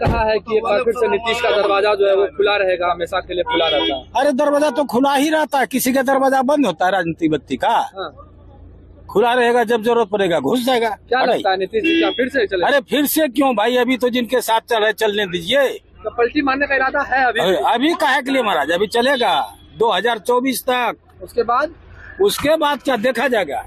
कहा है कि एक फिर से नीतीश का दरवाज़ा जो है वो खुला रहेगा हमेशा के लिए खुला रहता है। अरे दरवाज़ा तो खुला ही रहता है किसी का दरवाज़ा बंद होता है राजनीति बत्ती का। हाँ। खुला रहेगा जब ज़रूरत पड़ेगा घुस जाएगा। क्या लगता है नीतीश जी क्या फिर से चले? अरे फिर से क्यों भाई अभी तो जिनके साथ चल रहे चलने दीजिए। तो पलटी मारने का इरादा है अभी? अभी कहे के लिए महाराज? अभी चलेगा 2024 तक। उसके बाद? उसके बाद क्या देखा जाएगा?